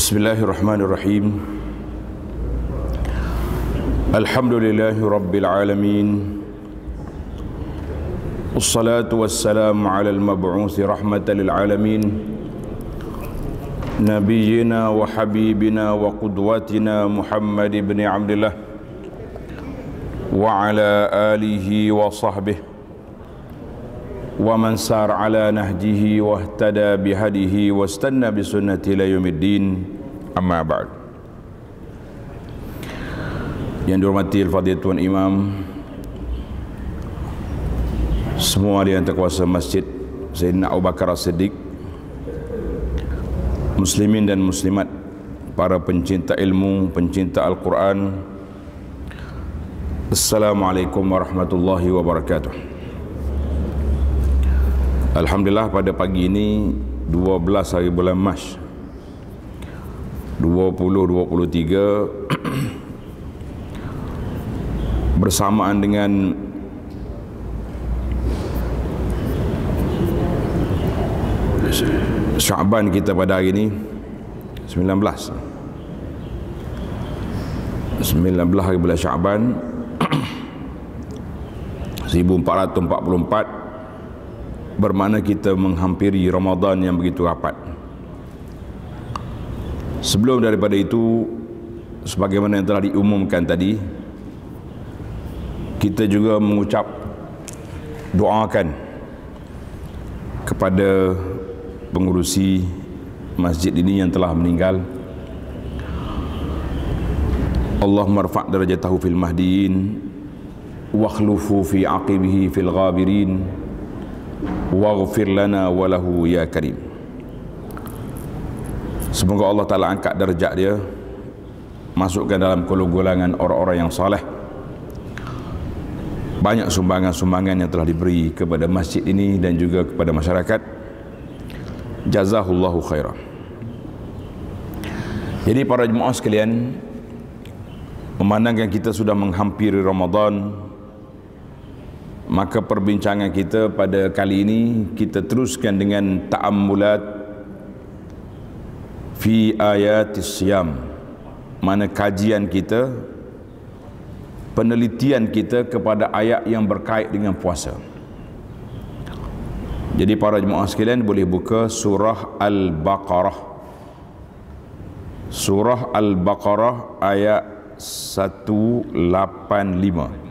بسم الله الرحمن الرحيم الحمد لله رب العالمين والصلاة والسلام على المبعوث رحمة للعالمين نبينا وحبيبنا وقدوتنا محمد بن عبد الله وعلى آله وصحبه ومن سار على نهجه واهتدى بهديه واستنى بسنته إلى يوم الدين أما بعد yang dihormati Al-Fadhil Tuan Imam semua yang terkuasa masjid Sayyidina Abu Bakar As-Siddiq muslimin dan muslimat para pencinta ilmu pencinta Al-Quran Assalamualaikum warahmatullahi wabarakatuh Alhamdulillah pada pagi ini 12 hari bulan Mac. 2023 bersamaan dengan Syaban kita pada hari ini 19 19 hari bulan Syaban 1444 bermakna kita menghampiri Ramadan yang begitu rapat. Sebelum daripada itu sebagaimana yang telah diumumkan tadi kita juga mengucap doakan kepada pengurusi masjid ini yang telah meninggal. Allah marfa' darajatahu fil mahdiin wakhlufu fi aqibihi fil ghabirin waghfir lana walahu ya karim. Semoga Allah Ta'ala angkat darjat dia masukkan dalam golongan orang-orang yang saleh banyak sumbangan-sumbangan yang telah diberi kepada masjid ini dan juga kepada masyarakat. Jazahullahu khairan. Jadi para jemaah sekalian memandangkan kita sudah menghampiri Ramadan maka perbincangan kita pada kali ini kita teruskan dengan ta'ammulat fi ayatis siyam. Mana kajian kita penelitian kita kepada ayat yang berkait dengan puasa. Jadi para jemaah sekalian boleh buka surah Al-Baqarah. Surah Al-Baqarah ayat 185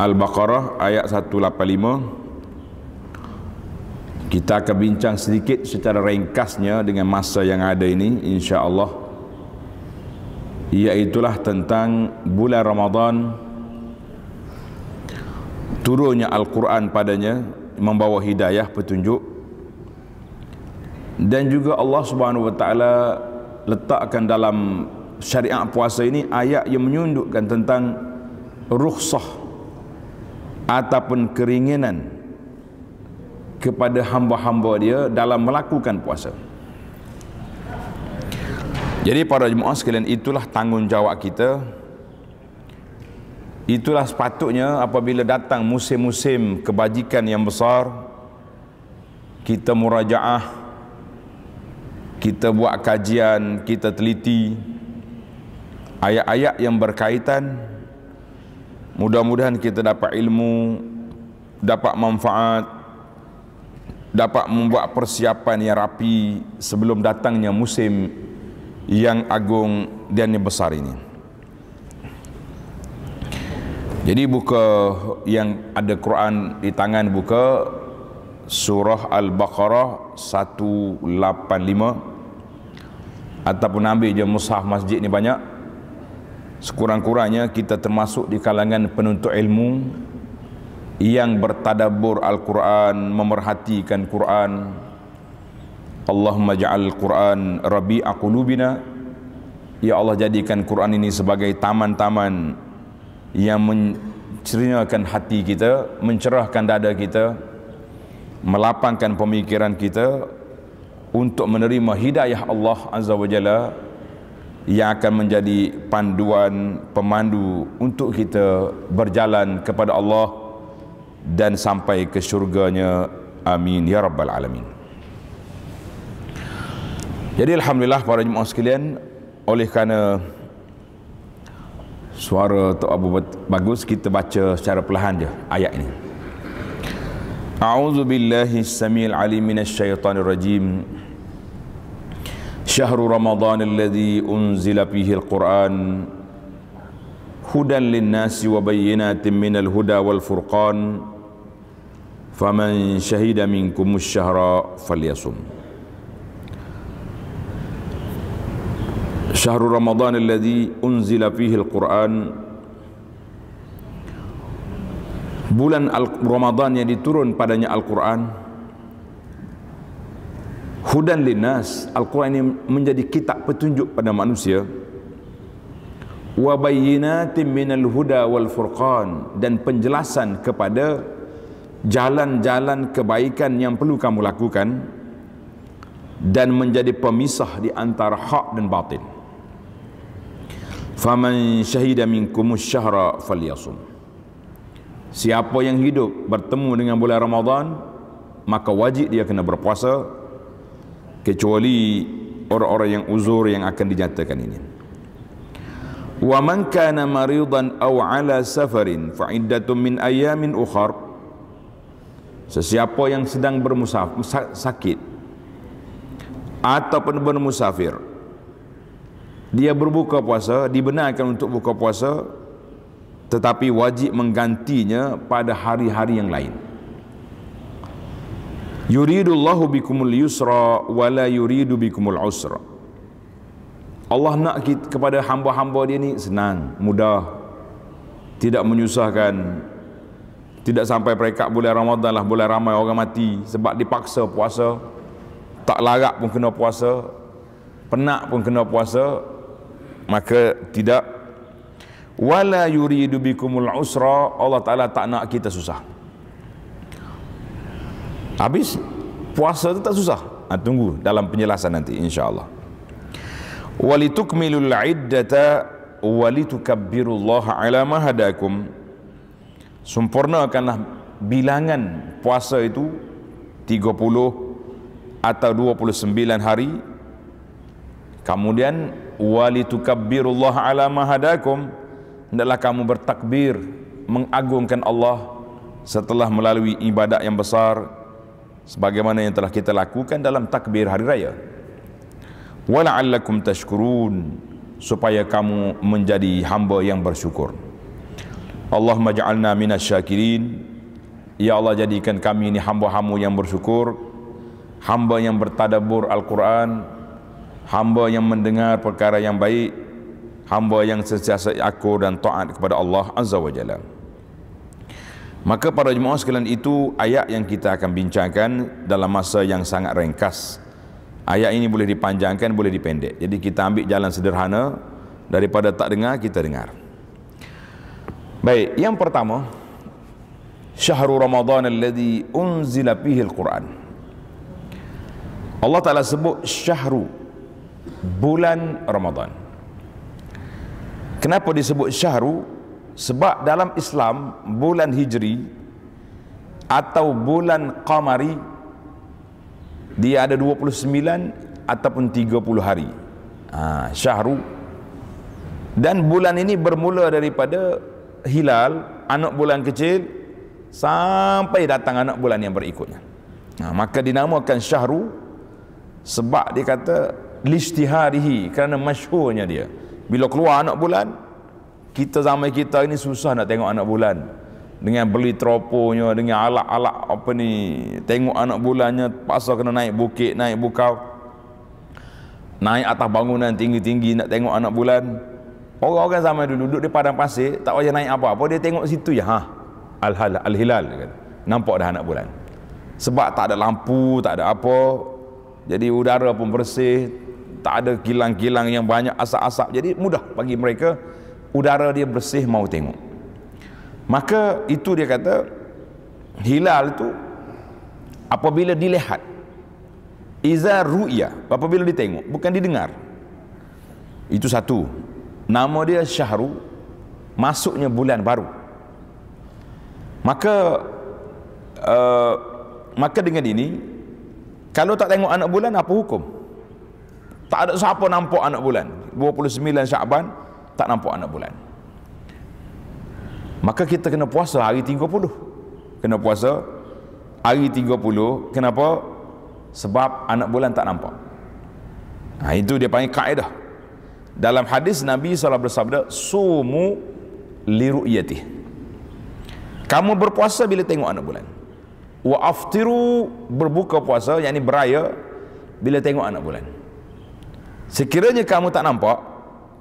Al-Baqarah ayat 185 Kita akan bincang sedikit secara ringkasnya dengan masa yang ada ini insya-Allah. Iaitulah tentang bulan Ramadan. Turunnya Al-Quran padanya membawa hidayah petunjuk. Dan juga Allah Subhanahu wa taala letakkan dalam syariat puasa ini ayat yang menyundukkan tentang rukhsah ataupun keringinan kepada hamba-hamba dia dalam melakukan puasa. Jadi para jemaah sekalian itulah tanggungjawab kita. Itulah sepatutnya apabila datang musim-musim kebajikan yang besar kita murajaah kita buat kajian, kita teliti ayat-ayat yang berkaitan mudah-mudahan kita dapat ilmu dapat manfaat dapat membuat persiapan yang rapi sebelum datangnya musim yang agung dan yang besar ini. Jadi buka yang ada Quran di tangan buka surah Al-Baqarah 185 ataupun ambil je mushaf masjid ni banyak sekurang-kurangnya kita termasuk di kalangan penuntut ilmu yang bertadabur Al-Quran memerhatikan Quran. Allahumma ja'al Quran rabi'a qulubina. Ya Allah jadikan Quran ini sebagai taman-taman yang mencerinakan hati kita mencerahkan dada kita melapangkan pemikiran kita untuk menerima hidayah Allah Azza wa Jalla yang akan menjadi panduan pemandu untuk kita berjalan kepada Allah dan sampai ke syurganya. Amin. Ya rabbal alamin. Jadi Alhamdulillah para jemaah sekalian Oleh kerana Suara Tok Abu bagus Kita baca secara perlahan je Ayat ini. A'udzu billahi samil alim minasy syaithanir rajim Syahrul Ramadan alladhi unzila fihi al-Quran hudan lin-nasi wa bayyinatin minal huda wal furqan faman syahida minkum asy-syahra falyasum Syahrul Ramadan alladhi unzila fihi al-Quran Bulan Al Ramadan yang diturun padanya Al-Quran Hudan linnas Al-Quran ini menjadi kitab petunjuk pada manusia. Wa bayyinatin minal huda wal furqan Dan penjelasan kepada Jalan-jalan kebaikan yang perlu kamu lakukan Dan menjadi pemisah di antara hak dan batin. Faman syahida minkum syahra falyasum. Siapa yang hidup bertemu dengan bulan Ramadan maka wajib dia kena berpuasa kecuali orang-orang yang uzur yang akan dinyatakan ini. Wa man kana maridan aw ala safarin fa iddatun min ayamin ukhar. Sesiapa yang sedang bermusafir sakit ataupun bermusafir dia berbuka puasa dibenarkan untuk buka puasa tetapi wajib menggantinya pada hari-hari yang lain yuridullahu bikumul yusra wala yuridu bikumul usra. Allah nak kita, kepada hamba-hamba dia ni senang mudah tidak menyusahkan tidak sampai perekat bulan Ramadan lah bulan ramai orang mati sebab dipaksa puasa. Tak larat pun kena puasa penat pun kena puasa maka tidak. Wala yuridu bikumul usra Allah Taala tak nak kita susah habis puasa itu tak susah. Ha, tunggu dalam penjelasan nanti insyaallah. Walitukmilul iddata walitukabbirullaha ala ma hadakum. Sempurnakanlah bilangan puasa itu 30 atau 29 hari. Kemudian wali tukabbirullah ala ma hadakum. Hendaklah kamu bertakbir mengagungkan Allah setelah melalui ibadat yang besar sebagaimana yang telah kita lakukan dalam takbir hari raya. Wala'allakum tashkurun supaya kamu menjadi hamba yang bersyukur. Allahumma ja'alna minasyakirin ya Allah jadikan kami ini hamba-hamba yang bersyukur hamba yang bertadabur Al-Quran hamba yang mendengar perkara yang baik hamba yang sentiasa akur dan taat kepada Allah Azza wa Jalla maka para jemaah sekalian itu ayat yang kita akan bincangkan dalam masa yang sangat ringkas. Ayat ini boleh dipanjangkan boleh dipendek. Jadi kita ambil jalan sederhana. Daripada tak dengar kita dengar. Baik yang pertama syahrul ramadan alladhi unzila fihi al-quran. Allah Ta'ala sebut syahru bulan Ramadan. Kenapa disebut syahru? Sebab dalam Islam bulan Hijri atau bulan Qamari dia ada 29 ataupun 30 hari. Ha, syahru dan bulan ini bermula daripada hilal anak bulan kecil sampai datang anak bulan yang berikutnya. Ha, maka dinamakan syahru sebab dia kata listiharihi kerana masyhurnya dia bila keluar anak bulan kita zaman kita ini susah nak tengok anak bulan. Dengan beli teroponya dengan alat-alat apa ni tengok anak bulannya pasal kena naik bukit naik bukau. Naik atas bangunan tinggi-tinggi nak tengok anak bulan. Orang-orang zaman dulu duduk di padang pasir tak payah naik apa-apa dia tengok situ ya ha. Al-hilal al-hilal nampak dah anak bulan. Sebab tak ada lampu tak ada apa. Jadi udara pun bersih. Tak ada kilang-kilang yang banyak asap-asap. Jadi mudah bagi mereka udara dia bersih mau tengok. Maka itu dia kata hilal itu apabila dilihat iza ru'ya apabila ditengok bukan didengar. Itu satu. Nama dia syahru masuknya bulan baru. Maka uh, maka dengan ini kalau tak tengok anak bulan apa hukum? Tak ada siapa nampak anak bulan. 29 Syaban tak nampak anak bulan. Maka kita kena puasa hari 30. Kena puasa hari 30. Kenapa? Sebab anak bulan tak nampak. Ha, itu dia panggil kaedah. Dalam hadis Nabi SAW bersabda, Sumu liru'yati. Kamu berpuasa bila tengok anak bulan. Wa aftiru berbuka puasa, yang ini beraya, bila tengok anak bulan. Sekiranya kamu tak nampak,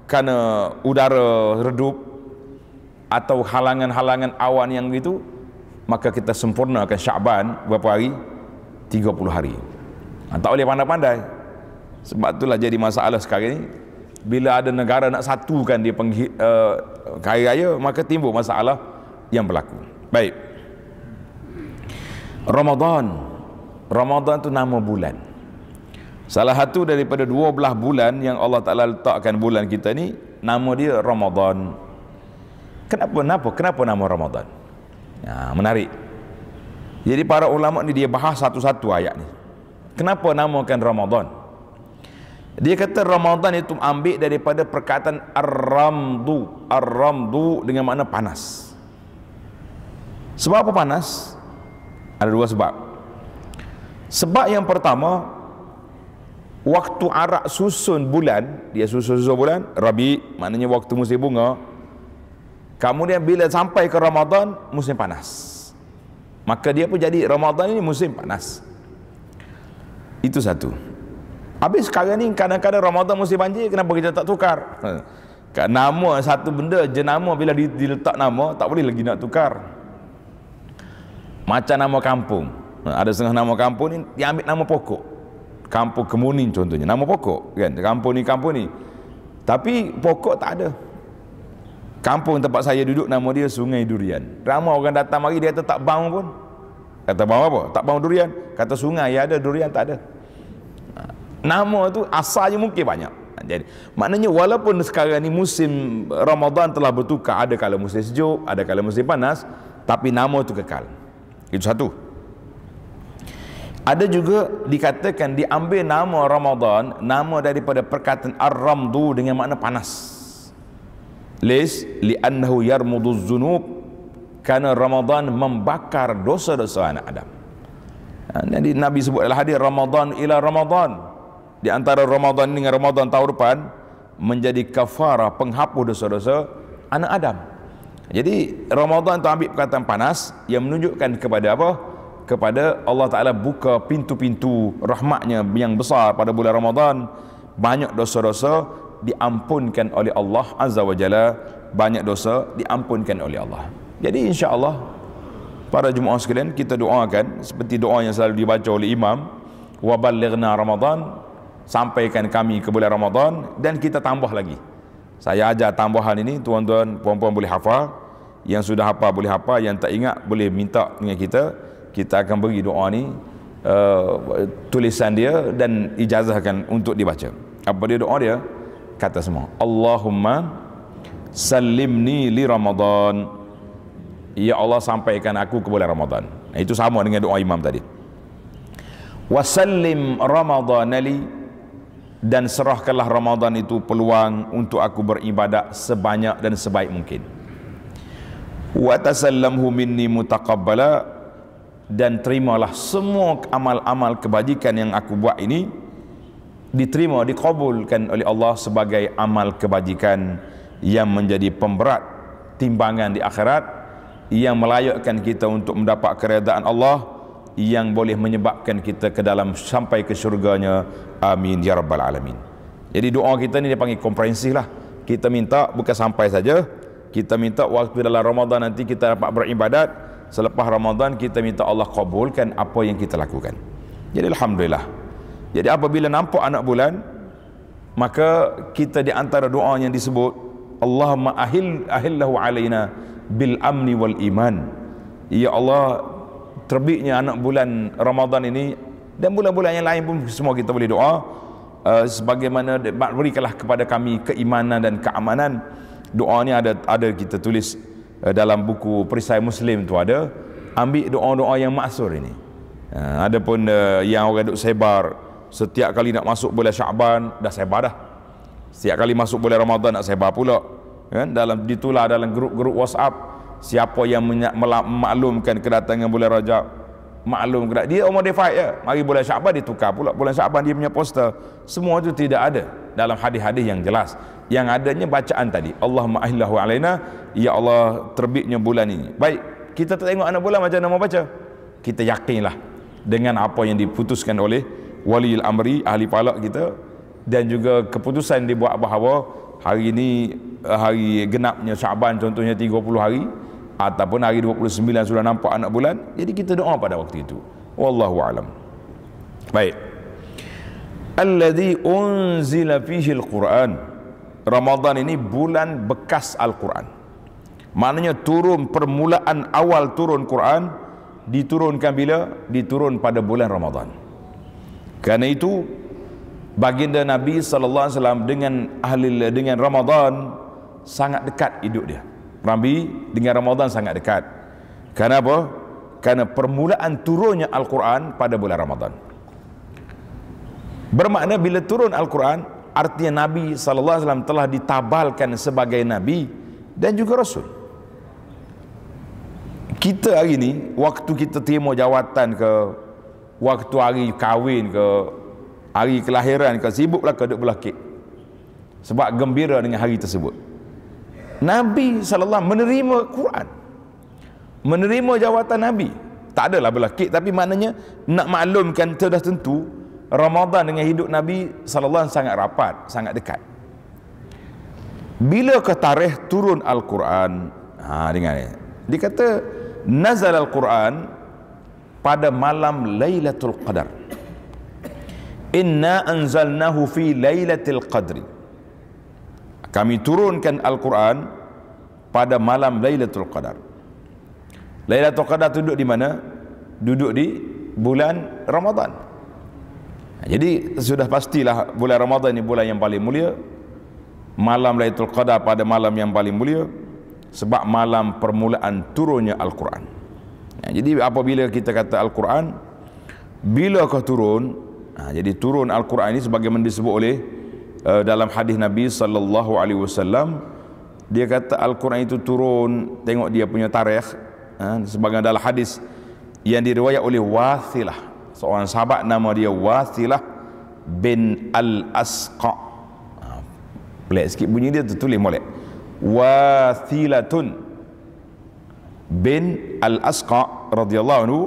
kerana udara redup, atau halangan-halangan awan yang begitu, maka kita sempurnakan Syaban berapa hari? 30 hari. Ha, tak boleh pandai-pandai. Sebab itulah jadi masalah sekarang ini bila ada negara nak satukan dia penghi, uh, kaya raya maka timbul masalah yang berlaku. Baik. Ramadan. Ramadan tu nama bulan salah satu daripada dua belah bulan yang Allah Ta'ala letakkan bulan kita ni nama dia Ramadan. Kenapa kenapa kenapa nama Ramadan? Ya, menarik. Jadi para ulama ni dia bahas satu-satu ayat ni. Kenapa namakan Ramadan? Dia kata Ramadan itu ambil daripada perkataan Ar-Ramdu. Ar-Ramdu dengan makna panas. Sebab apa panas? Ada dua sebab. Sebab yang pertama Waktu arak susun bulan Dia susun-susun bulan Rabi maknanya waktu musim bunga Kemudian bila sampai ke Ramadan Musim panas Maka dia pun jadi Ramadan ini musim panas Itu satu Habis sekarang ni kadang-kadang Ramadan musim banjir kenapa kita tak tukar? Ha. Nama satu benda jenama bila diletak nama tak boleh lagi nak tukar. Macam nama kampung. Ha, ada setengah nama kampung ni dia ambil nama pokok. Kampung Kemuning contohnya. Nama pokok kan. Kampung ni kampung ni. Tapi pokok tak ada. Kampung tempat saya duduk nama dia Sungai Durian. Ramai orang datang mari dia kata tak bau pun. Kata bau apa? Tak bau durian. Kata sungai ya ada durian tak ada nama tu asalnya mungkin banyak jadi maknanya walaupun sekarang ni musim Ramadan telah bertukar ada kala musim sejuk ada kala musim panas tapi nama tu kekal itu satu ada juga dikatakan diambil nama Ramadan nama daripada perkataan Ar-Ramdu dengan makna panas Lis li'annahu yarmudu zunub kerana Ramadan membakar dosa-dosa anak Adam. Ha, jadi Nabi sebut dalam hadis Ramadan ila Ramadan di antara Ramadan dengan Ramadan tahun depan menjadi kafara penghapus dosa-dosa anak Adam. Jadi Ramadan tu ambil perkataan panas yang menunjukkan kepada apa? Kepada Allah Taala buka pintu-pintu rahmatnya yang besar pada bulan Ramadan. Banyak dosa-dosa diampunkan oleh Allah Azza wa Jalla. Banyak dosa diampunkan oleh Allah. Jadi insya-Allah para jemaah sekalian kita doakan seperti doa yang selalu dibaca oleh imam wa balighna Ramadan sampaikan kami ke bulan Ramadan dan kita tambah lagi. Saya ajar tambahan ini tuan-tuan puan-puan boleh hafal. Yang sudah hafal boleh hafal, yang tak ingat boleh minta dengan kita. Kita akan beri doa ni uh, tulisan dia dan ijazahkan untuk dibaca. Apa dia doa dia? Kata semua. Allahumma salimni li Ramadan. Ya Allah sampaikan aku ke bulan Ramadan. Itu sama dengan doa imam tadi. Wasallim Ramadan li dan serahkanlah Ramadan itu peluang untuk aku beribadat sebanyak dan sebaik mungkin wa tasallamhu minni mutaqabbala dan terimalah semua amal-amal kebajikan yang aku buat ini diterima dikabulkan oleh Allah sebagai amal kebajikan yang menjadi pemberat timbangan di akhirat yang melayakkan kita untuk mendapat keredaan Allah yang boleh menyebabkan kita ke dalam sampai ke syurganya. Amin ya rabbal alamin. Jadi doa kita ni dia panggil komprehensif lah. Kita minta bukan sampai saja kita minta waktu dalam Ramadan nanti kita dapat beribadat selepas Ramadan kita minta Allah kabulkan apa yang kita lakukan. Jadi Alhamdulillah. Jadi apabila nampak anak bulan maka kita di antara doa yang disebut Allahumma ahil ahillahu alaina bil amni wal iman. Ya Allah terbitnya anak bulan Ramadan ini dan bulan-bulan yang lain pun semua kita boleh doa uh, sebagaimana berikanlah kepada kami keimanan dan keamanan. Doa ni ada ada kita tulis dalam buku perisai muslim tu ada ambil doa-doa yang maksur ini. Uh, ada pun uh, yang orang duk sebar setiap kali nak masuk bulan Syaban dah sebar dah. Setiap kali masuk bulan Ramadan nak sebar pula. Kan? Dalam ditulah dalam grup-grup WhatsApp siapa yang memaklumkan kedatangan bulan Rajab maklum kedak dia modify ya mari bulan Syaban ditukar pula. Bulan Syaban dia punya poster. Semua itu tidak ada dalam hadis-hadis yang jelas yang adanya bacaan tadi. Allahumma ahillahu alaina. Ya Allah terbitnya bulan ini. Baik kita tengok anak bulan macam mana mau baca? Kita yakinlah dengan apa yang diputuskan oleh wali amri ahli palak kita dan juga keputusan dibuat bahawa hari ini eh, hari genapnya Syaban contohnya 30 hari ataupun hari 29 sudah nampak anak bulan. Jadi kita doa pada waktu itu. Wallahu alam. Baik. Alladhi unzila fihi alquran Ramadan ini bulan bekas Al-Quran maknanya turun permulaan awal turun Quran diturunkan bila diturun pada bulan Ramadan kerana itu baginda Nabi sallallahu alaihi wasallam dengan ahli dengan Ramadan sangat dekat hidup dia. Nabi dengan Ramadan sangat dekat. Kenapa? Karena permulaan turunnya Al-Quran pada bulan Ramadan. Bermakna bila turun Al-Quran, artinya Nabi sallallahu alaihi wasallam telah ditabalkan sebagai nabi dan juga rasul. Kita hari ini waktu kita terima jawatan ke waktu hari kahwin ke hari kelahiran ke sibuklah ke duk belah kek sebab gembira dengan hari tersebut. Nabi SAW menerima Quran. Menerima jawatan Nabi. Tak adalah belah kek tapi maknanya nak maklumkan sudah tentu Ramadan dengan hidup Nabi SAW sangat rapat sangat dekat bila ke tarikh turun Al-Quran ha, dengar ni dia kata nazal Al-Quran pada malam Lailatul Qadar. Inna anzalnahu fi Lailatul Qadri. Kami turunkan Al-Quran pada malam Lailatul Qadar. Lailatul Qadar duduk di mana? Duduk di bulan Ramadan. Jadi sudah pastilah bulan Ramadan ini bulan yang paling mulia. Malam Lailatul Qadar pada malam yang paling mulia sebab malam permulaan turunnya Al-Quran. Ya, jadi apabila kita kata Al-Quran, bila kau turun, ha, jadi turun Al-Quran ini sebagaimana disebut oleh uh, dalam hadis Nabi sallallahu alaihi wasallam, dia kata Al-Quran itu turun, tengok dia punya tarikh, ha, sebagaimana dalam hadis yang diriwayat oleh Wathilah, seorang sahabat nama dia Wathilah bin Al-Asqa. Ha, pelik sikit bunyi dia tertulis molek. Wathilatun bin Al-Asqa radhiyallahu anhu.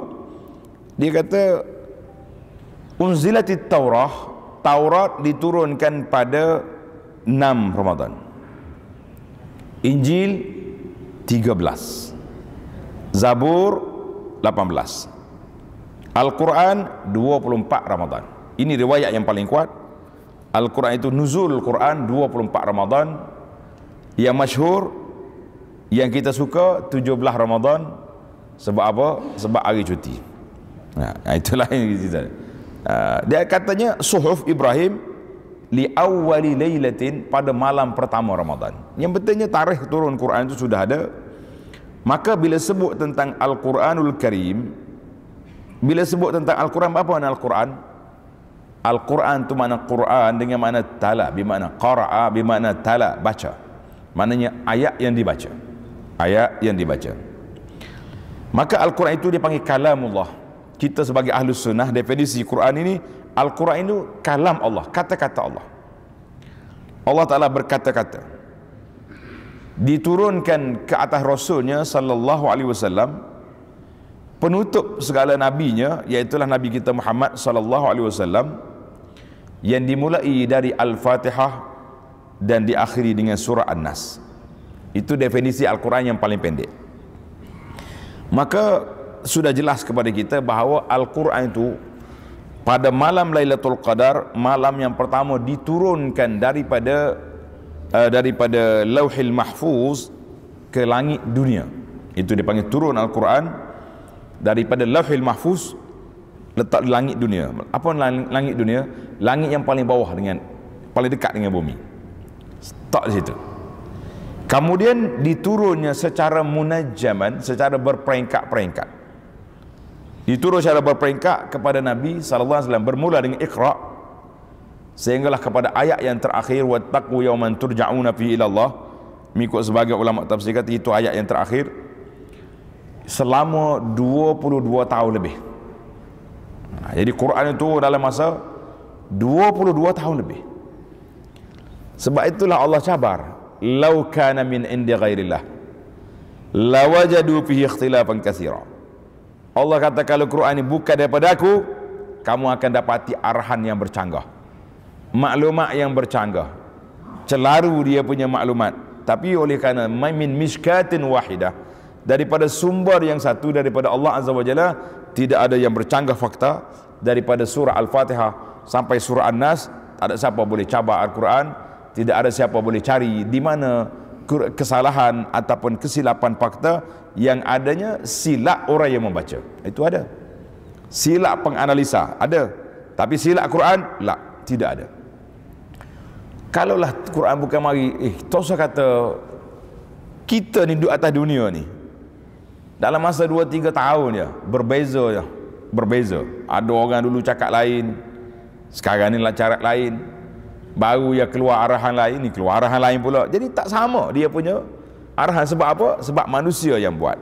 Dia kata unzilatit Taurah Taurat diturunkan pada 6 Ramadan. Injil 13 Zabur 18 Al-Quran 24 Ramadan ini riwayat yang paling kuat Al-Quran itu nuzul Quran 24 Ramadan yang masyhur yang kita suka 17 Ramadan sebab apa? Sebab hari cuti. Nah, itulah yang kita. Uh, dia katanya suhuf Ibrahim li awwali lailatin pada malam pertama Ramadan. Yang betulnya tarikh turun Quran itu sudah ada. Maka bila sebut tentang Al-Quranul Karim, bila sebut tentang Al-Quran, apa makna Al-Quran? Al-Quran itu makna Quran dengan makna tala, bermakna qara'a, bermakna tala, baca. Maknanya ayat yang dibaca ayat yang dibaca maka Al-Quran itu dipanggil kalamullah kita sebagai ahlu sunnah definisi Quran ini Al-Quran itu kalam Allah kata-kata Allah Allah Ta'ala berkata-kata diturunkan ke atas Rasulnya sallallahu alaihi wasallam penutup segala nabinya iaitulah nabi kita Muhammad sallallahu alaihi wasallam yang dimulai dari Al-Fatihah dan diakhiri dengan surah An-Nas itu definisi Al-Quran yang paling pendek. Maka sudah jelas kepada kita bahawa Al-Quran itu pada malam Lailatul Qadar, malam yang pertama diturunkan daripada uh, daripada Lauhil Mahfuz ke langit dunia. Itu dipanggil turun Al-Quran daripada Lauhil Mahfuz letak di langit dunia. Apa langit dunia? Langit yang paling bawah dengan paling dekat dengan bumi. Tak di situ. Kemudian diturunnya secara munajaman, secara berperingkat-peringkat. Diturun secara berperingkat kepada Nabi sallallahu alaihi wasallam bermula dengan Iqra sehinggalah kepada ayat yang terakhir wattaqu yawman turja'una fi ila Allah mengikut sebagai ulama tafsir kata itu ayat yang terakhir selama 22 tahun lebih. Ha, jadi Quran itu dalam masa 22 tahun lebih. Sebab itulah Allah cabar lau kana min indi ghairillah lawajadu fihi ikhtilafan katsira. Allah kata kalau Quran ini bukan daripada aku kamu akan dapati arahan yang bercanggah maklumat yang bercanggah. Celaru dia punya maklumat. Tapi oleh kerana min miskatin wahidah daripada sumber yang satu daripada Allah Azza wa Jalla tidak ada yang bercanggah fakta. Daripada surah Al-Fatihah sampai surah An-Nas tak ada siapa boleh cabar Al-Quran tidak ada siapa boleh cari di mana kesalahan ataupun kesilapan fakta yang adanya silap orang yang membaca. Itu ada. Silap penganalisa ada. Tapi silap Quran lah tidak ada. Kalaulah Quran bukan mari eh tosa kata kita ni duduk atas dunia ni dalam masa 2 3 tahun ya berbeza ya berbeza. Ada orang dulu cakap lain sekarang ni lah cara lain. Baru ya keluar arahan lain ni keluar arahan lain pula. Jadi tak sama dia punya arahan. Sebab apa? Sebab manusia yang buat.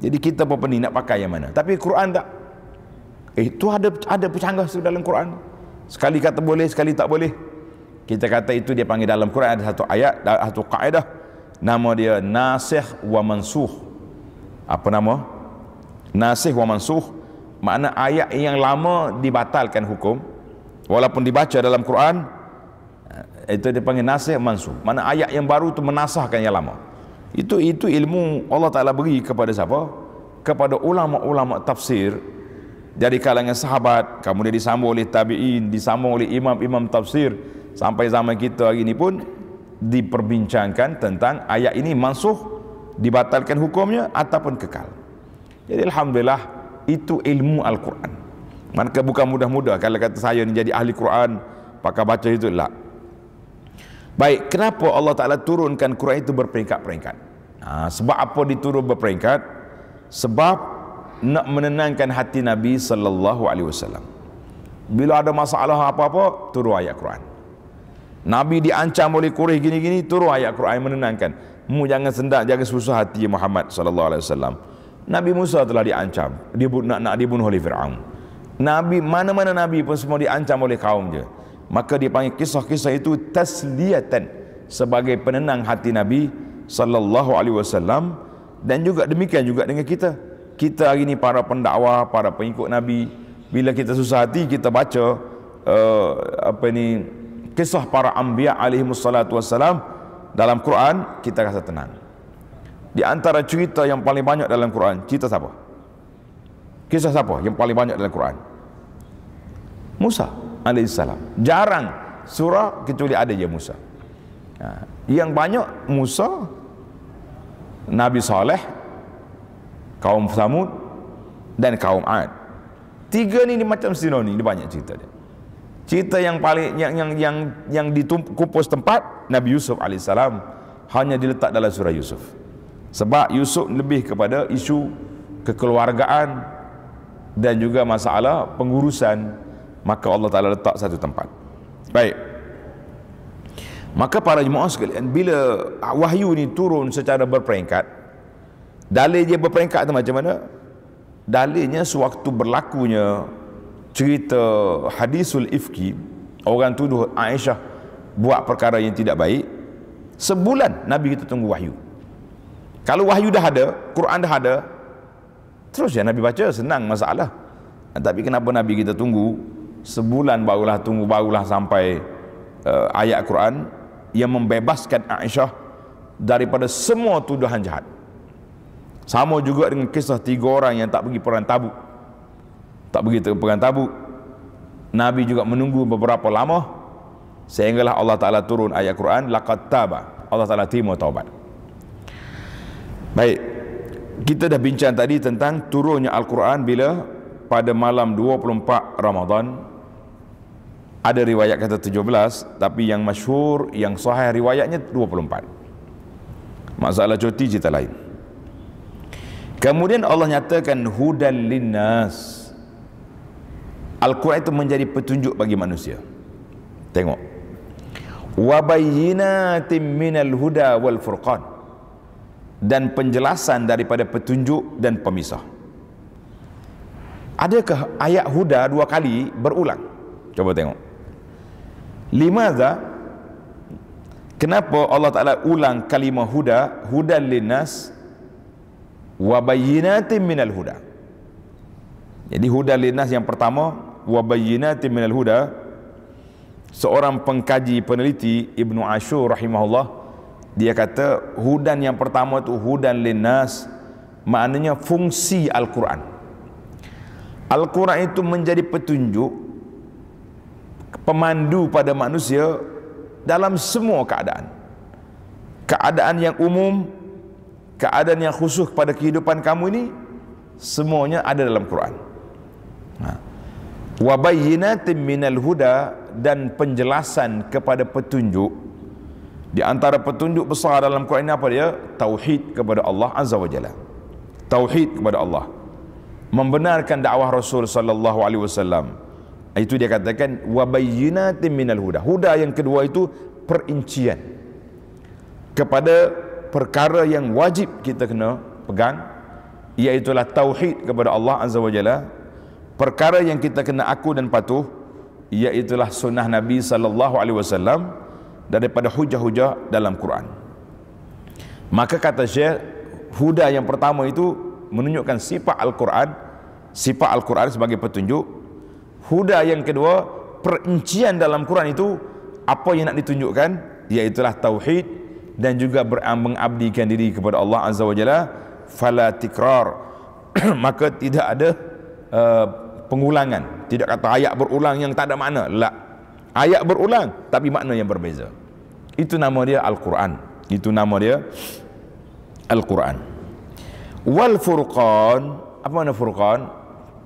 Jadi kita pun pening nak pakai yang mana? Tapi Quran tak. Eh tu ada ada pecanggah dalam Quran. Sekali kata boleh sekali tak boleh. Kita kata itu dia panggil dalam Quran. Ada satu ayat satu kaedah. Nama dia nasikh wa mansuh apa nama? Nasikh wa mansuh. Makna ayat yang lama dibatalkan hukum. Walaupun dibaca dalam Quran itu dia panggil nasih mansuh. Mana ayat yang baru tu menasahkan yang lama. Itu itu ilmu Allah Taala beri kepada siapa? Kepada ulama-ulama tafsir. Dari kalangan sahabat kemudian disambung oleh tabi'in disambung oleh imam-imam tafsir. Sampai zaman kita hari ini pun diperbincangkan tentang ayat ini mansuh dibatalkan hukumnya ataupun kekal jadi Alhamdulillah itu ilmu Al-Quran maka bukan mudah-mudah kalau kata saya ni jadi ahli Quran pakai baca itu lah Baik, kenapa Allah Ta'ala turunkan Quran itu berperingkat-peringkat? Ha, sebab apa diturun berperingkat? Sebab nak menenangkan hati Nabi Sallallahu Alaihi Wasallam. Bila ada masalah apa-apa, turun ayat Quran. Nabi diancam oleh Quraisy gini-gini, turun ayat Quran menenangkan. Mu jangan sendak, jangan susah hati Muhammad Sallallahu Alaihi Wasallam. Nabi Musa telah diancam, dia nak nak dibunuh oleh Firaun. Nabi mana-mana nabi pun semua diancam oleh kaum dia maka dipanggil kisah-kisah itu tasliyatan sebagai penenang hati Nabi sallallahu alaihi wasallam dan juga demikian juga dengan kita kita hari ini para pendakwa para pengikut Nabi bila kita susah hati kita baca uh, apa ni kisah para anbiya alaihi wassalatu wassalam dalam Quran kita rasa tenang di antara cerita yang paling banyak dalam Quran cerita siapa kisah siapa yang paling banyak dalam Quran Musa alaihissalam. Jarang surah kecuali ada je Musa. Ha. Yang banyak Musa, Nabi Saleh, kaum Samud dan kaum Ad. Tiga ni, ni macam sinonim, ni banyak cerita dia. Cerita yang paling yang yang yang yang dikumpul tempat Nabi Yusuf alaihissalam hanya diletak dalam surah Yusuf. Sebab Yusuf lebih kepada isu kekeluargaan dan juga masalah pengurusan maka Allah Ta'ala letak satu tempat. Baik. Maka para jemaah sekalian bila wahyu ni turun secara berperingkat dalil dia berperingkat tu macam mana? Dalilnya sewaktu berlakunya cerita hadisul ifki orang tuduh Aisyah buat perkara yang tidak baik sebulan Nabi kita tunggu wahyu kalau wahyu dah ada Quran dah ada terus ya Nabi baca senang masalah tapi kenapa Nabi kita tunggu sebulan barulah tunggu barulah sampai uh, ayat Quran yang membebaskan Aisyah daripada semua tuduhan jahat. Sama juga dengan kisah tiga orang yang tak pergi perang tabuk. Tak ke perang tabuk. Nabi juga menunggu beberapa lama sehinggalah Allah Taala turun ayat Quran laqad taba. Allah Taala terima taubat. Baik. Kita dah bincang tadi tentang turunnya Al-Quran bila pada malam 24 Ramadan ada riwayat kata 17 tapi yang masyhur yang sahih riwayatnya 24 masalah cuti cerita lain kemudian Allah nyatakan hudan linnas Al-Quran itu menjadi petunjuk bagi manusia. Tengok. Wa bayyinatin minal huda wal furqan. Dan penjelasan daripada petunjuk dan pemisah. Adakah ayat huda dua kali berulang? Coba tengok. Limadha kenapa Allah Taala ulang kalimah huda? Hudan linnas wa bayyinatin minal huda. Jadi hudan linnas yang pertama wa bayyinatin minal huda. Seorang pengkaji peneliti Ibnu Ashur rahimahullah dia kata hudan yang pertama tu hudan linnas maknanya fungsi Al-Quran. Al-Quran itu menjadi petunjuk pemandu pada manusia dalam semua keadaan. Keadaan yang umum keadaan yang khusus pada kehidupan kamu ini semuanya ada dalam Quran. Ha. Wa bayyinatin minal huda dan penjelasan kepada petunjuk. Di antara petunjuk besar dalam Quran ini apa dia? Tauhid kepada Allah azza wajalla tauhid kepada Allah. Membenarkan dakwah Rasul sallallahu alaihi wasallam. Itu dia katakan wa bayyinatin minal huda. Huda yang kedua itu perincian. Kepada perkara yang wajib kita kena pegang iaitu tauhid kepada Allah azza wajalla perkara yang kita kena aku dan patuh iaitulah sunnah Nabi sallallahu alaihi wasallam daripada hujah-hujah dalam Quran. Maka kata Syekh, huda yang pertama itu menunjukkan sifat Al-Quran, sifat Al-Quran sebagai petunjuk. Huda yang kedua, perincian dalam Quran itu apa yang nak ditunjukkan iaitulah tauhid dan juga mengabdikan diri kepada Allah Azza wa Jalla fala tikrar maka tidak ada uh, pengulangan. Tidak kata ayat berulang yang tak ada makna. La. Ayat berulang tapi makna yang berbeza. Itu nama dia Al-Quran. Itu nama dia Al-Quran. Wal furqan apa makna furqan?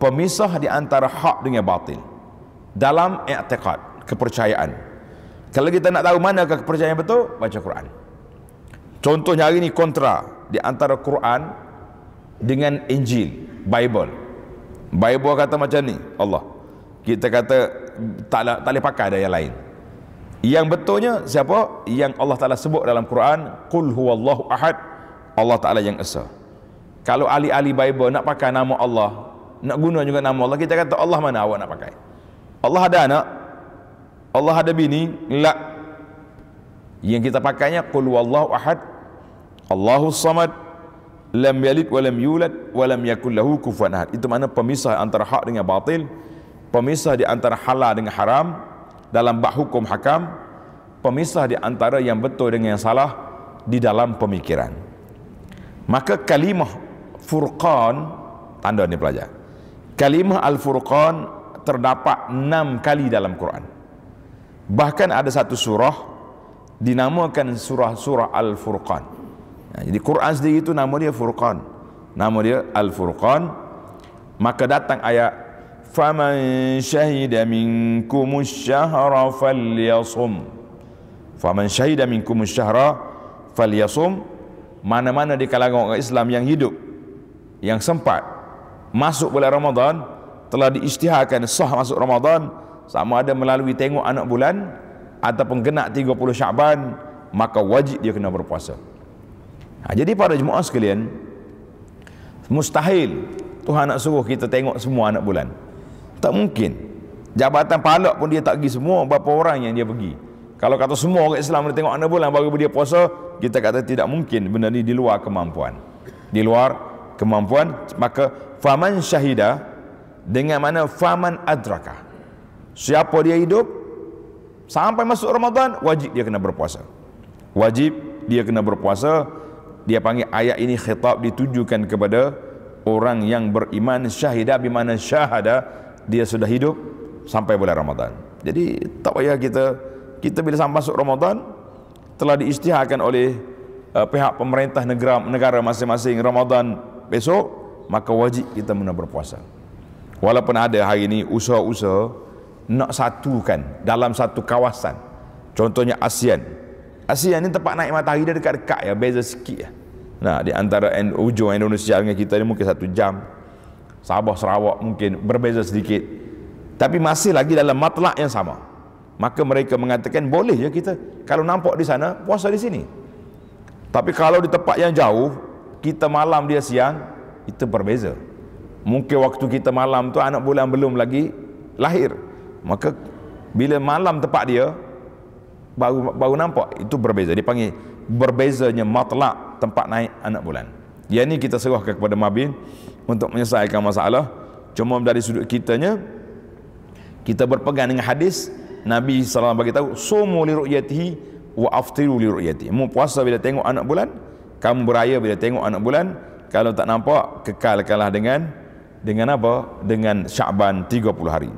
Pemisah di antara hak dengan batil. Dalam i'tiqad kepercayaan. Kalau kita nak tahu mana kepercayaan betul baca Quran. Contohnya hari ini kontra di antara Quran dengan Injil Bible Bible kata macam ni Allah. Kita kata tak, tak boleh pakai ada yang lain. Yang betulnya siapa? Yang Allah Taala sebut dalam Quran qul huwallahu ahad. Allah Taala yang esa. Kalau ahli-ahli Bible nak pakai nama Allah nak guna juga nama Allah kita kata Allah mana awak nak pakai? Allah ada anak Allah ada bini la yang kita pakainya qul huwallahu ahad. Allahus samad lam yalid wa lam yulad wa lam yakul lahu kufuwan ahad. Itu makna pemisah antara hak dengan batil pemisah di antara halal dengan haram dalam bab hukum hakam pemisah di antara yang betul dengan yang salah di dalam pemikiran. Maka kalimah furqan tanda ni pelajar. Kalimah al-furqan terdapat enam kali dalam Quran. Bahkan ada satu surah dinamakan surah-surah al-furqan Ha, jadi Quran sendiri itu nama dia Furqan. Nama dia Al-Furqan. Maka datang ayat faman syahida minkum asy-syahra falyasum. Faman syahida minkum asy-syahra falyasum. Mana-mana di kalangan orang Islam yang hidup yang sempat masuk bulan Ramadan telah diisytiharkan sah masuk Ramadan sama ada melalui tengok anak bulan ataupun genap 30 Syaban maka wajib dia kena berpuasa. Ha, jadi para jemaah sekalian, mustahil Tuhan nak suruh kita tengok semua anak bulan. Tak mungkin. Jabatan palak pun dia tak pergi semua berapa orang yang dia pergi. Kalau kata semua orang Islam dia tengok anak bulan baru dia puasa, kita kata tidak mungkin benda ni di luar kemampuan. Di luar kemampuan, maka faman syahida dengan mana faman adraka. Siapa dia hidup sampai masuk Ramadan wajib dia kena berpuasa. Wajib dia kena berpuasa dia panggil ayat ini khitab ditujukan kepada orang yang beriman syahidah bimana syahada. Dia sudah hidup sampai bulan Ramadan. Jadi tak payah kita kita bila sampai masuk Ramadan telah diisytiharkan oleh uh, pihak pemerintah negara negara masing-masing. Ramadan besok maka wajib kita mena berpuasa. Walaupun ada hari ini usaha-usaha nak satukan dalam satu kawasan. Contohnya ASEAN ASEAN ni tempat naik matahari dia dekat-dekat ya beza sikit ya. Nah di antara ujung Indonesia dengan kita ni mungkin satu jam. Sabah Sarawak mungkin berbeza sedikit. Tapi masih lagi dalam matlak yang sama. Maka mereka mengatakan boleh je kita kalau nampak di sana puasa di sini. Tapi kalau di tempat yang jauh kita malam dia siang itu berbeza. Mungkin waktu kita malam tu anak bulan belum lagi lahir. Maka bila malam tempat dia baru baru nampak itu berbeza. Dipanggil berbezanya matlak tempat naik anak bulan. Yang ni kita serahkan kepada Mabin untuk menyelesaikan masalah. Cuma dari sudut kitanya kita berpegang dengan hadis Nabi SAW beritahu sumu li ru'yatihi wa aftiru li ru'yatihi. Mu puasa bila tengok anak bulan kamu beraya bila tengok anak bulan. Kalau tak nampak kekalkanlah dengan dengan apa? Dengan Syaban 30 hari.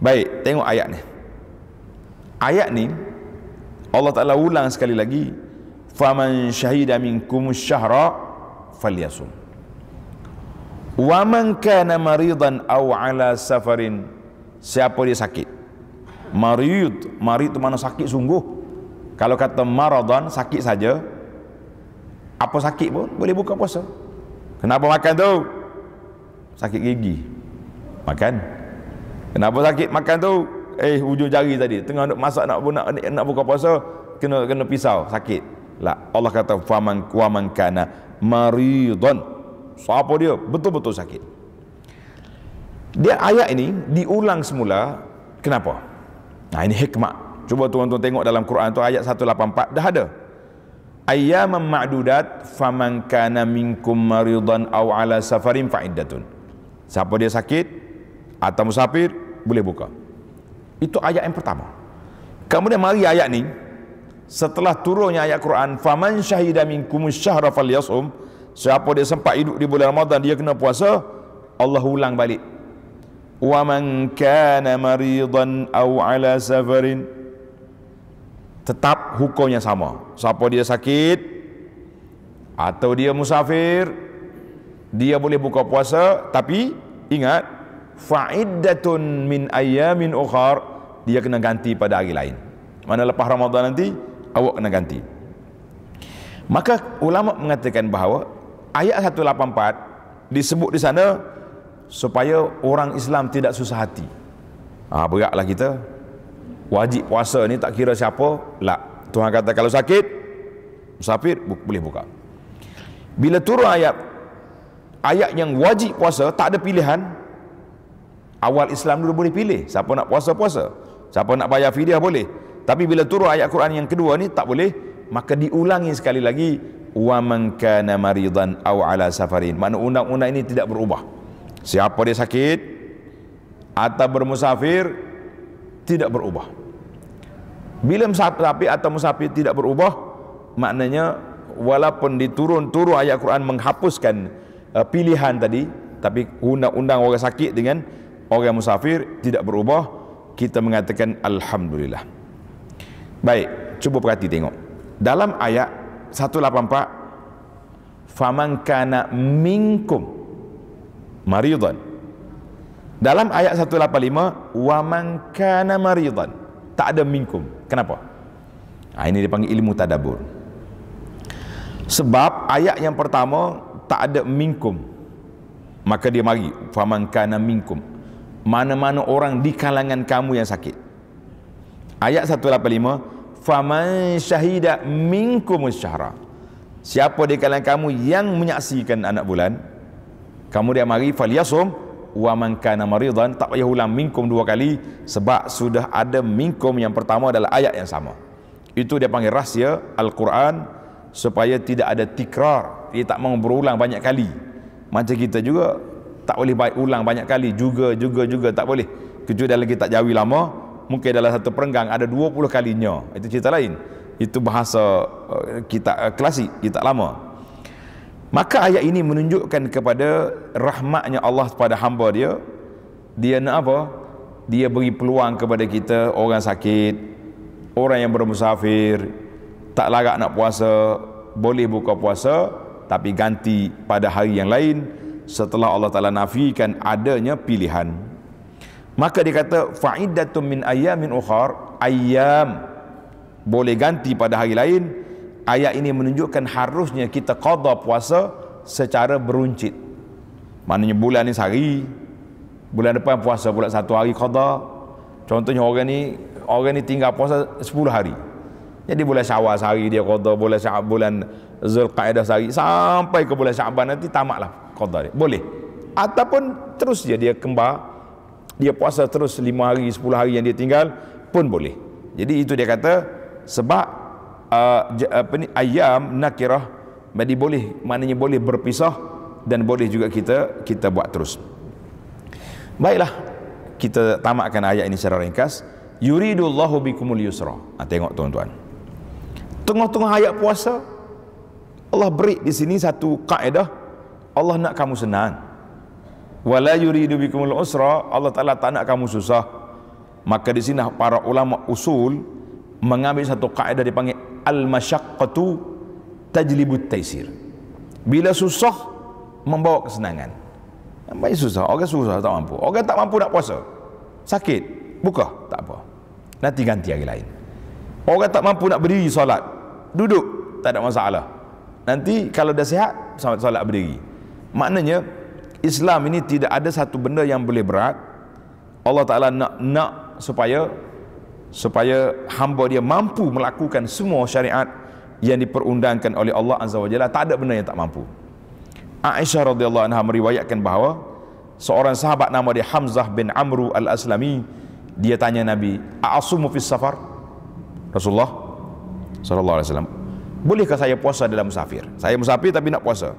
Baik tengok ayat ni ayat ni Allah Taala ulang sekali lagi faman syahida minkum syahra falyasum. Wa man kana maridan aw ala safarin siapa dia sakit? Marid marid itu mana sakit sungguh. Kalau kata maradan sakit saja. Apa sakit pun boleh buka puasa. Kenapa makan tu? Sakit gigi. Makan. Kenapa sakit makan tu eh hujung jari tadi tengah nak masak nak nak nak buka puasa kena kena pisau sakit lah Allah kata faman waman kana maridan siapa dia betul-betul sakit dia ayat ini diulang semula kenapa Nah ini hikmah. Cuba tuan-tuan tengok dalam Quran tu ayat 184 dah ada. Ayyaman ma'dudat faman kana minkum maridan aw ala safarin fa'iddatun. Siapa dia sakit atau musafir boleh buka. Itu ayat yang pertama. Kemudian mari ayat ni. Setelah turunnya ayat Quran faman syahida minkum syahra falyasum siapa dia sempat hidup di bulan Ramadan dia kena puasa Allah ulang balik. Wa man kana maridan aw ala safarin. Tetap hukumnya sama. Siapa dia sakit atau dia musafir dia boleh buka puasa tapi ingat fa'iddatun min ayamin ukhra dia kena ganti pada hari lain mana lepas Ramadan nanti awak kena ganti maka ulama mengatakan bahawa ayat 184 disebut di sana supaya orang Islam tidak susah hati. Ha, beratlah kita. Wajib puasa ni tak kira siapa. lah. Tuhan kata kalau sakit, musafir bu- boleh buka. Bila turun ayat ayat yang wajib puasa tak ada pilihan. Awal Islam dulu boleh pilih. Siapa nak puasa puasa. Siapa nak bayar fidyah boleh. Tapi bila turun ayat Quran yang kedua ni tak boleh, maka diulangi sekali lagi wa man kana maridan aw ala safarin. Makna undang-undang ini tidak berubah. Siapa dia sakit atau bermusafir tidak berubah. Bila musafir atau musafir tidak berubah, maknanya walaupun diturun-turun ayat Quran menghapuskan uh, pilihan tadi, tapi undang-undang orang sakit dengan orang musafir tidak berubah, kita mengatakan alhamdulillah. Baik, cuba perhati tengok. Dalam ayat 184 faman kana minkum maridan. Dalam ayat 185 wa man kana maridan. Tak ada minkum. Kenapa? Ha, ini dipanggil ilmu tadabbur sebab ayat yang pertama tak ada minkum. Maka dia mari faman kana minkum mana-mana orang di kalangan kamu yang sakit. Ayat 185 faman syahida minkum syahra. Siapa di kalangan kamu yang menyaksikan anak bulan kamu dia mari falyasum wa man kana maridan. Tak payah ulang minkum dua kali sebab sudah ada minkum yang pertama adalah ayat yang sama. Itu dia panggil rahsia al-Quran supaya tidak ada tikrar. Dia tak mau berulang banyak kali. Macam kita juga tak boleh baik ulang banyak kali juga juga juga tak boleh kecuali dalam kitab jawi lama mungkin dalam satu perenggang ada 20 kalinya itu cerita lain itu bahasa uh, kitab uh, klasik kitab lama Maka ayat ini menunjukkan kepada rahmatnya Allah kepada hamba dia. Dia nak apa? Dia beri peluang kepada kita orang sakit, orang yang bermusafir, tak larat nak puasa, boleh buka puasa tapi ganti pada hari yang lain setelah Allah Taala nafikan adanya pilihan. Maka dia kata fa'idatun min ayyamin ukhar, ayyam. Boleh ganti pada hari lain. Ayat ini menunjukkan harusnya kita qada puasa secara beruncit. Maknanya bulan ni sehari bulan depan puasa pula satu hari qada. Contohnya orang ni orang ni tinggal puasa 10 hari. Jadi bulan syawal sehari dia qada bulan syawal bulan zulqaidah sehari. Sampai ke bulan syaban nanti tamatlah qada dia boleh. Ataupun terus je dia kembar dia puasa terus 5 hari 10 hari yang dia tinggal pun boleh. Jadi itu dia kata sebab uh, apa ni ayam nakirah jadi boleh maknanya boleh berpisah dan boleh juga kita kita buat terus. Baiklah kita tamatkan ayat ini secara ringkas. Yuridullahu bikumul yusra. Ha, tengok tuan-tuan. Tengah-tengah ayat puasa Allah beri di sini satu kaedah Allah nak kamu senang. Wala yuridu bikumul usra Allah Taala tak nak kamu susah. Maka di sini para ulama usul mengambil satu kaedah dipanggil al masyaqqatu tajlibut taisir bila susah membawa kesenangan. Baik susah orang susah tak mampu. Orang tak mampu nak puasa sakit buka tak apa. Nanti ganti hari lain. Orang tak mampu nak berdiri solat duduk tak ada masalah. Nanti kalau dah sihat solat berdiri maknanya Islam ini tidak ada satu benda yang boleh berat. Allah Taala nak nak supaya supaya hamba dia mampu melakukan semua syariat yang diperundangkan oleh Allah Azza wa Jalla. Tak ada benda yang tak mampu. Aisyah radhiyallahu anha meriwayatkan bahawa seorang sahabat nama dia Hamzah bin Amru al-Aslami dia tanya Nabi a'asumu fis safar? Rasulullah sallallahu alaihi wasallam bolehkah saya puasa dalam musafir? Saya musafir tapi nak puasa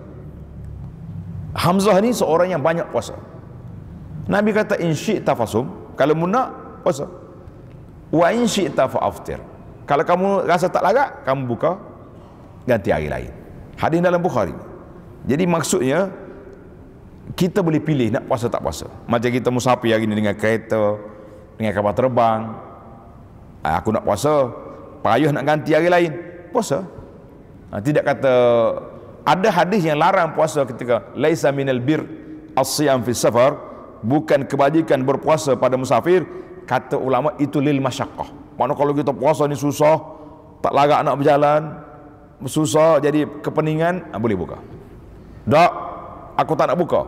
Hamzah ni seorang yang banyak puasa. Nabi kata in syi'ta fasum. Kalau mu nak puasa. Wa in syi'ta fa'aftir. Kalau kamu rasa tak larat kamu buka ganti hari lain. Hadis dalam Bukhari. Jadi maksudnya kita boleh pilih nak puasa tak puasa. Macam kita musafir hari ni dengan kereta dengan kapal terbang. Ah, aku nak puasa payah nak ganti hari lain. Puasa. Ha, tidak kata ada hadis yang larang puasa ketika laisa minal bir as-siyam fi safar bukan kebajikan berpuasa pada musafir. Kata ulama itu lil masyaqqah. Mana kalau kita puasa ni susah tak larat nak berjalan susah jadi kepeningan ha, boleh buka. Tak aku tak nak buka.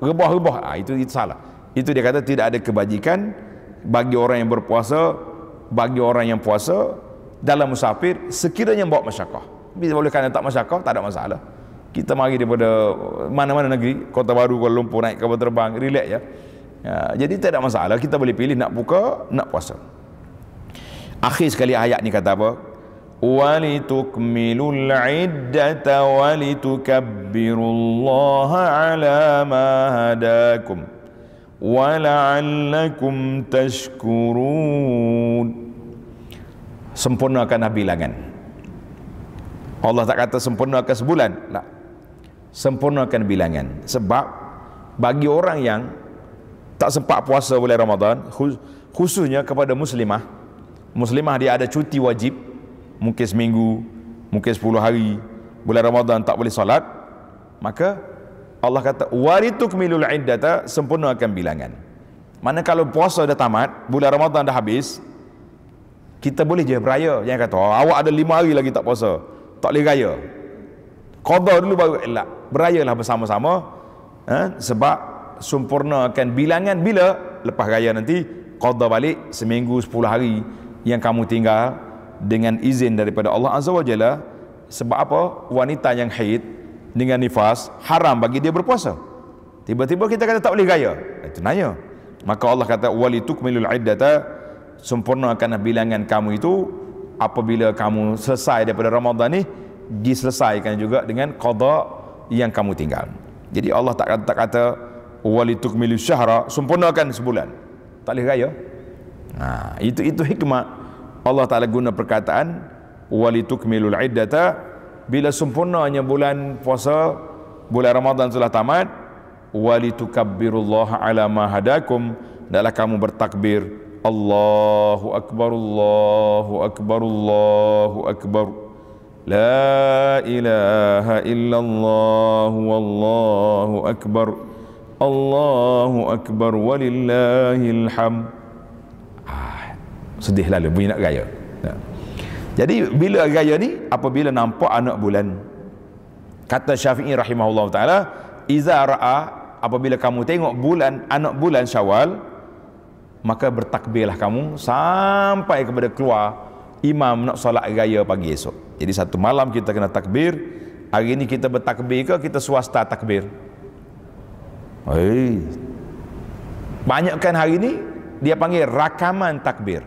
Rebah-rebah. Ha, itu, itu salah. Itu dia kata tidak ada kebajikan bagi orang yang berpuasa bagi orang yang puasa dalam musafir sekiranya bawa masyarakat boleh kan tak masyarakat tak ada masalah kita mari daripada mana-mana negeri kota baru Kuala Lumpur naik kapal terbang relax ya. ya jadi tak ada masalah kita boleh pilih nak buka nak puasa. Akhir sekali ayat ni kata apa? Walitukmilul iddata walitukabbirullaha ala ma hadakum wala'allakum tashkurun. Sempurnakan bilangan Allah tak kata sempurnakan sebulan. Tak sempurnakan bilangan. Sebab bagi orang yang tak sempat puasa bulan Ramadan khususnya kepada muslimah muslimah dia ada cuti wajib mungkin seminggu mungkin 10 hari bulan Ramadan tak boleh solat maka Allah kata warituk milul iddata sempurnakan bilangan. Mana kalau puasa dah tamat bulan Ramadan dah habis kita boleh je beraya. Jangan kata oh, awak ada lima hari lagi tak puasa. Tak boleh raya qada dulu baru elak. Berayalah bersama-sama eh? sebab sempurnakan bilangan bila? Lepas raya nanti qada balik seminggu sepuluh hari yang kamu tinggal dengan izin daripada Allah Azza wa Jalla. Sebab apa? Wanita yang haid dengan nifas haram bagi dia berpuasa. Tiba-tiba kita kata tak boleh raya. Itu nanya. Maka Allah kata walitukmilul iddata. Sempurnakan bilangan kamu itu apabila kamu selesai daripada Ramadan ni diselesaikan juga dengan qada yang kamu tinggal. Jadi Allah tak kata tak kata walitukmilu syahra sempurnakan sebulan. Tak boleh raya. Ha, itu itu hikmah Allah Taala guna perkataan walitukmilul iddata bila sempurnanya bulan puasa bulan Ramadan telah tamat walitukabbirullaha ala ma hadakum adalah kamu bertakbir Allahu akbar Allahu akbar Allahu akbar La ilaha illallah wallahu akbar Allahu akbar walillahil ham ah, Sedih lalu bunyi nak gaya ya. Jadi bila gaya ni apabila nampak anak bulan kata Syafi'i rahimahullah taala iza ra'a apabila kamu tengok bulan anak bulan Syawal maka bertakbirlah kamu sampai kepada keluar imam nak solat raya pagi esok. Jadi satu malam kita kena takbir, hari ini kita bertakbir ke kita swasta takbir? Hei. Banyakkan hari ini dia panggil rakaman takbir.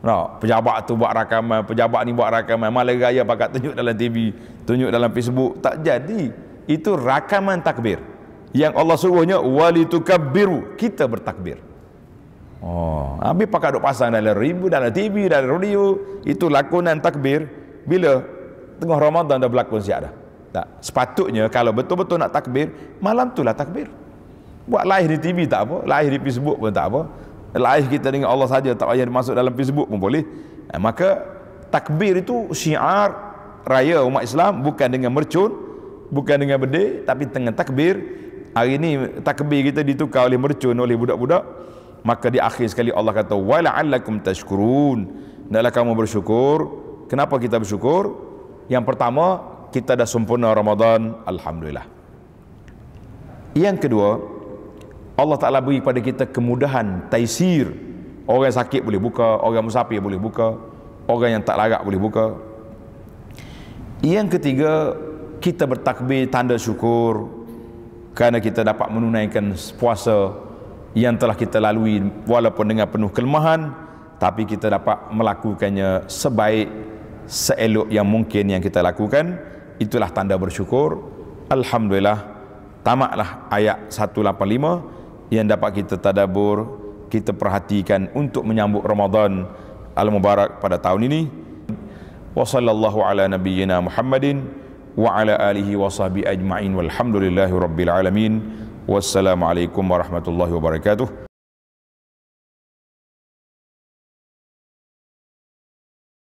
No, pejabat tu buat rakaman, pejabat ni buat rakaman, malam raya pakat tunjuk dalam TV, tunjuk dalam Facebook, tak jadi. Itu rakaman takbir. Yang Allah suruhnya wali tukabbiru, kita bertakbir. Oh, habis pakai duk pasang dalam ribu, dalam TV, dalam radio, itu lakonan takbir bila tengah Ramadan dah berlakon siap dah. Tak, sepatutnya kalau betul-betul nak takbir, malam tu lah takbir. Buat live di TV tak apa, live di Facebook pun tak apa. Live kita dengan Allah saja tak payah masuk dalam Facebook pun boleh. Eh, maka takbir itu syiar raya umat Islam bukan dengan mercun, bukan dengan bedil, tapi dengan takbir. Hari ini takbir kita ditukar oleh mercun oleh budak-budak maka di akhir sekali Allah kata wala'allakum tashkurun hendaklah kamu bersyukur kenapa kita bersyukur? Yang pertama kita dah sempurna Ramadan alhamdulillah. Yang kedua Allah Taala beri kepada kita kemudahan taisir. Orang sakit boleh buka orang musafir boleh buka orang yang tak larat boleh buka. Yang ketiga kita bertakbir tanda syukur kerana kita dapat menunaikan puasa yang telah kita lalui walaupun dengan penuh kelemahan tapi kita dapat melakukannya sebaik seelok yang mungkin yang kita lakukan itulah tanda bersyukur. Alhamdulillah tamatlah ayat 185 yang dapat kita tadabbur kita perhatikan untuk menyambut Ramadan al-mubarak pada tahun ini. Wa sallallahu ala nabiyyina Muhammadin wa ala alihi wa sahbihi ajma'in. Walhamdulillahi rabbil alamin. Wassalamualaikum warahmatullahi wabarakatuh.